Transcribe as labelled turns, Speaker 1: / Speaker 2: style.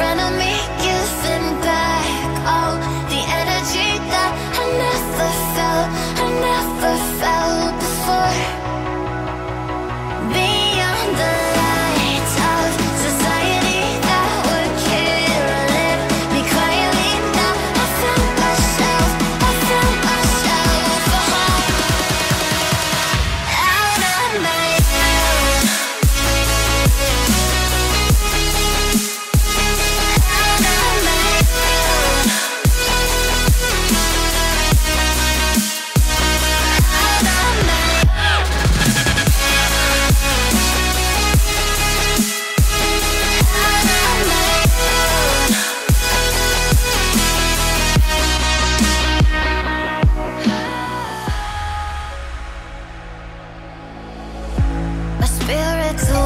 Speaker 1: front of me. To